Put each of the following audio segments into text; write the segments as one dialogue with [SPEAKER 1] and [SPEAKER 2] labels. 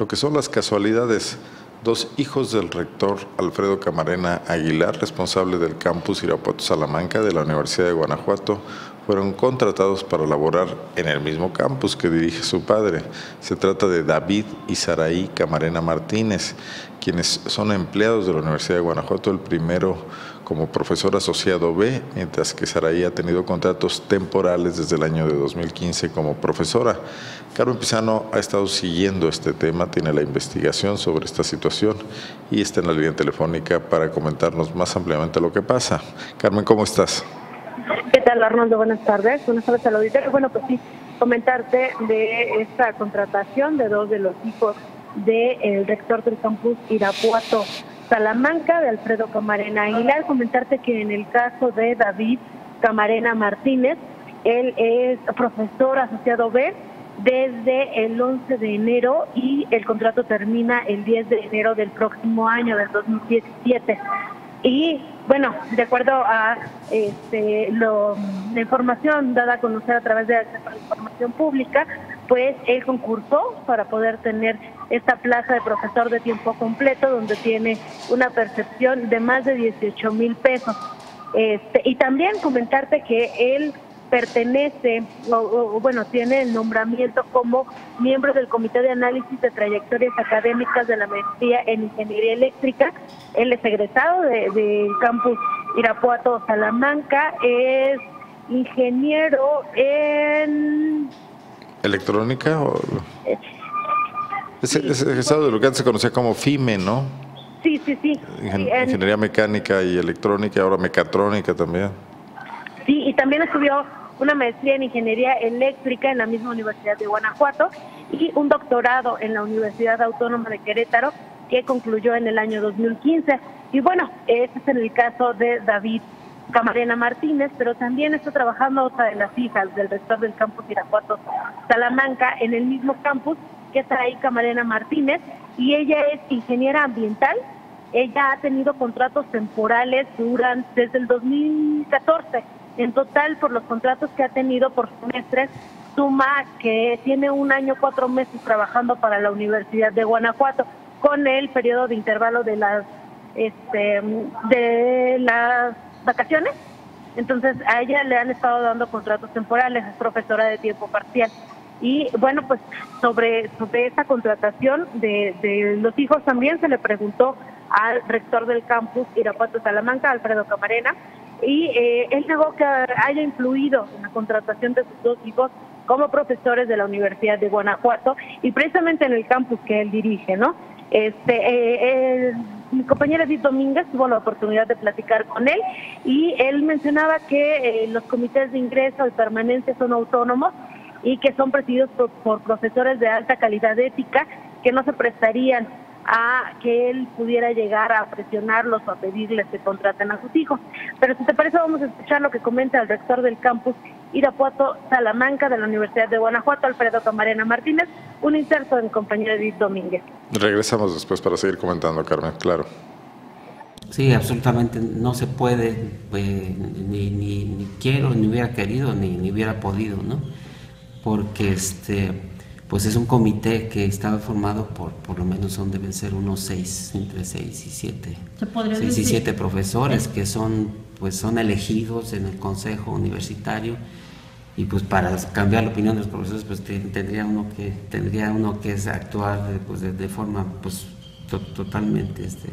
[SPEAKER 1] Lo que son las casualidades. Dos hijos del rector Alfredo Camarena Aguilar, responsable del campus Irapuato Salamanca de la Universidad de Guanajuato, fueron contratados para laborar en el mismo campus que dirige su padre. Se trata de David y Saraí Camarena Martínez, quienes son empleados de la Universidad de Guanajuato, el primero como profesor asociado B, mientras que Saraí ha tenido contratos temporales desde el año de 2015 como profesora. Carmen Pizano ha estado siguiendo este tema, tiene la investigación sobre esta situación y está en la línea telefónica para comentarnos más ampliamente lo que pasa. Carmen, ¿cómo estás?
[SPEAKER 2] ¿Qué tal, Arnoldo? Buenas tardes. Buenas tardes al auditorio. Bueno, pues sí, comentarte de esta contratación de dos de los hijos del rector del campus Irapuato Salamanca, de Alfredo Camarena Aguilar. Comentarte que en el caso de David Camarena Martínez, él es profesor asociado B desde el 11 de enero y el contrato termina el 10 de enero del próximo año, del 2017. Y bueno, de acuerdo a este, la información dada a conocer a través de la información pública, pues él concursó para poder tener esta plaza de profesor de tiempo completo, donde tiene una percepción de más de 18 mil pesos. Este, y también comentarte que él pertenece, o, bueno, tiene el nombramiento como miembro del Comité de Análisis de Trayectorias Académicas de la Maestría en Ingeniería Eléctrica. Él es egresado del de campus Irapuato Salamanca, es ingeniero en...
[SPEAKER 1] ¿Electrónica? O... Es, es egresado de lo que antes se conocía como FIME, ¿no?
[SPEAKER 2] Sí, sí, sí.
[SPEAKER 1] Ingeniería mecánica y electrónica, ahora mecatrónica también.
[SPEAKER 2] Sí, y también estudió una maestría en ingeniería eléctrica en la misma Universidad de Guanajuato y un doctorado en la Universidad Autónoma de Querétaro que concluyó en el año 2015. Y bueno, este es el caso de David Camarena Martínez, pero también está trabajando otra de las hijas del rector del campus Irapuato Salamanca en el mismo campus que está ahí Camarena Martínez y ella es ingeniera ambiental. Ella ha tenido contratos temporales durante desde el 2014 en total, por los contratos que ha tenido por semestres, suma que tiene un año, cuatro meses trabajando para la Universidad de Guanajuato, con el periodo de intervalo de las, este, de las vacaciones. Entonces, a ella le han estado dando contratos temporales, es profesora de tiempo parcial. Y bueno, pues sobre, sobre esa contratación de, de los hijos también se le preguntó al rector del campus Irapuato Salamanca, Alfredo Camarena, y eh, él negó que haya influido en la contratación de sus dos hijos como profesores de la Universidad de Guanajuato y precisamente en el campus que él dirige, ¿no? Este, eh, mi compañera Edith Domínguez tuvo la oportunidad de platicar con él y él mencionaba que eh, los comités de ingreso y permanencia son autónomos y que son presididos por profesores de alta calidad ética que no se prestarían a que él pudiera llegar a presionarlos o a pedirles que contraten a sus hijos. Pero si te parece, vamos a escuchar lo que comenta el rector del campus Irapuato Salamanca de la Universidad de Guanajuato, Alfredo Camarena Martínez, un inserto en compañía de Edith Domínguez.
[SPEAKER 1] Regresamos después para seguir comentando, Carmen, claro.
[SPEAKER 3] Sí, absolutamente no se puede, pues, ni, ni, ni, quiero, ni hubiera querido, ni, ni hubiera podido, ¿no? Porque este pues es un comité que estaba formado por, por lo menos son, deben ser unos seis, entre seis y siete, seis y siete profesores que son, pues son elegidos en el consejo universitario y pues para cambiar la opinión de los profesores pues tendría uno que, tendría uno que actuar de, pues, de, forma pues totalmente este,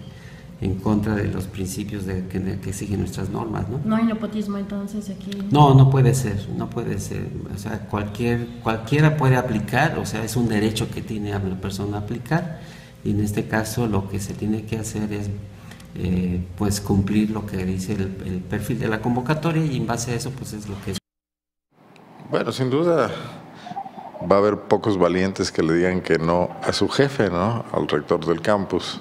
[SPEAKER 3] en contra de los principios de, que, siguen nuestras normas, ¿no?
[SPEAKER 4] No hay nepotismo entonces aquí.
[SPEAKER 3] No, no puede ser, no puede ser. O sea, cualquier, cualquiera puede aplicar, o sea, es un derecho que tiene la persona aplicar, y en este caso lo que se tiene que hacer es eh, pues cumplir lo que dice el, el, perfil de la convocatoria y en base a eso pues es lo que es.
[SPEAKER 1] Bueno, sin duda va a haber pocos valientes que le digan que no a su jefe, ¿no? Al rector del campus.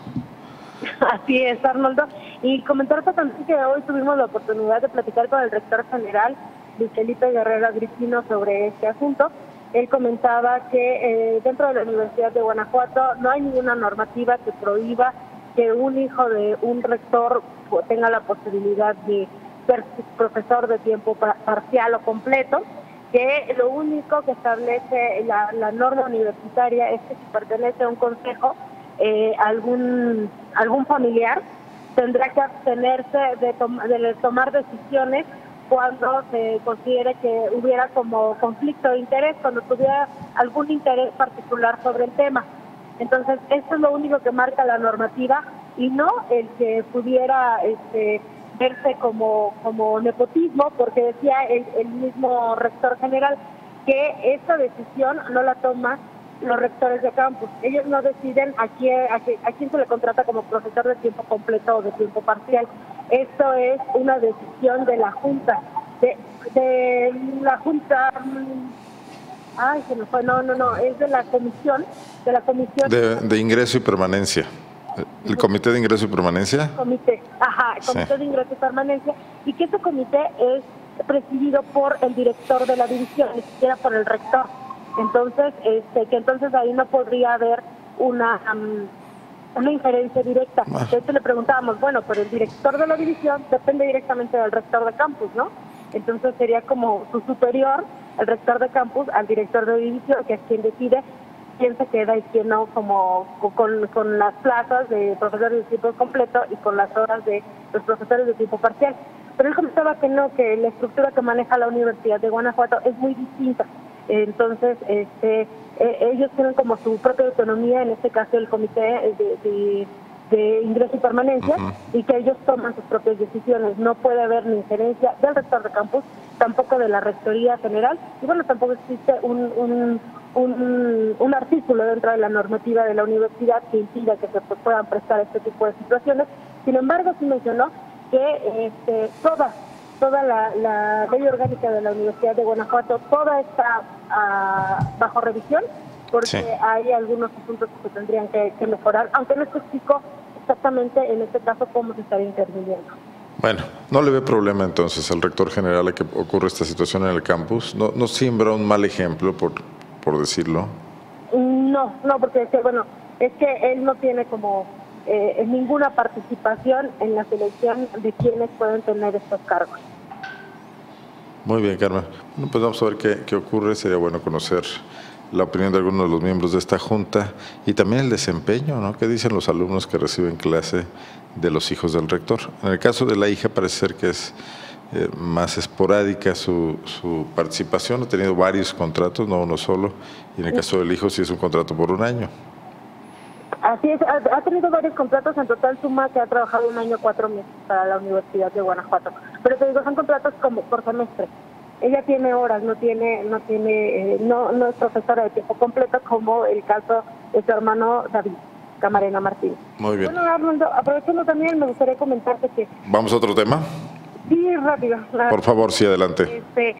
[SPEAKER 2] Así es, Arnoldo. Y comentarte también que hoy tuvimos la oportunidad de platicar con el rector general, Luis Felipe Guerrero Agripino, sobre este asunto. Él comentaba que eh, dentro de la Universidad de Guanajuato no hay ninguna normativa que prohíba que un hijo de un rector tenga la posibilidad de ser profesor de tiempo parcial o completo que lo único que establece la, norma universitaria es que si pertenece a un consejo, eh, algún, algún familiar tendrá que abstenerse de, de tomar decisiones cuando se considere que hubiera como conflicto de interés, cuando tuviera algún interés particular sobre el tema. Entonces, esto es lo único que marca la normativa y no el que pudiera este, verse como, como nepotismo, porque decía el, mismo rector general que esta decisión no la toman los rectores de campus. Ellos no deciden a quién, a, quién se le contrata como profesor de tiempo completo o de tiempo parcial. Esto es una decisión de la Junta. De, de la Junta. Mm, ay, se me fue. No, no, no. Es de la comisión. De la comisión.
[SPEAKER 1] de ingreso y permanencia. ¿El Comité de Ingreso y Permanencia?
[SPEAKER 2] Comité, ajá, el Comité de Ingreso y Permanencia, y que ese comité es presidido por el director de la división, ni siquiera por el rector. Entonces, este, que entonces ahí no podría haber una una injerencia directa. De hecho, le preguntábamos, bueno, pero el director de la división depende directamente del rector de campus, ¿no? Entonces sería como su superior, el rector de campus, al director de división, que es quien decide quién se queda y quién no, como con, con las plazas de profesores de tiempo completo y con las horas de los profesores de tiempo parcial. Pero él comentaba que no, que la estructura que maneja la Universidad de Guanajuato es muy distinta. Entonces, este, eh, ellos tienen como su propia autonomía, en este caso el comité de, de, ingreso y permanencia, y que ellos toman sus propias decisiones. No puede haber ni injerencia del rector de campus, tampoco de la rectoría general, y bueno, tampoco existe un, un, un, un, artículo dentro de la normativa de la universidad que impida que se puedan prestar este tipo de situaciones. Sin embargo, sí mencionó que este, toda, toda la, ley orgánica de la Universidad de Guanajuato, toda está ah, bajo revisión, porque hay algunos asuntos que tendrían que, mejorar, aunque no especificó exactamente en este caso cómo se estaría interviniendo.
[SPEAKER 1] Bueno, no le ve problema entonces al rector general a que ocurra esta situación en el campus. No, no siembra un mal ejemplo por por decirlo?
[SPEAKER 2] No, no, porque bueno, es que él no tiene como eh, ninguna participación en la selección de quienes pueden tener estos cargos.
[SPEAKER 1] Muy bien, Carmen. Bueno, pues vamos a ver qué, qué ocurre. Sería bueno conocer la opinión de algunos de los miembros de esta junta y también el desempeño, ¿no? ¿Qué dicen los alumnos que reciben clase de los hijos del rector? En el caso de la hija parece ser que es eh, más esporádica su, su, participación. Ha tenido varios contratos, no uno solo. Y en el caso del hijo sí es un contrato por un año.
[SPEAKER 2] Así es, ha, tenido varios contratos, en total suma que ha trabajado un año, cuatro meses para la Universidad de Guanajuato. Pero te digo, son contratos como por semestre. Ella tiene horas, no tiene, no tiene, eh, no, no es profesora de tiempo completo como el caso de su hermano David Camarena Martínez.
[SPEAKER 1] Muy bien.
[SPEAKER 2] Bueno, Armando, aprovechando también, me gustaría comentarte que...
[SPEAKER 1] ¿Vamos a otro tema?
[SPEAKER 2] Sí, rápido.
[SPEAKER 1] Por favor, sí, adelante.
[SPEAKER 2] Este,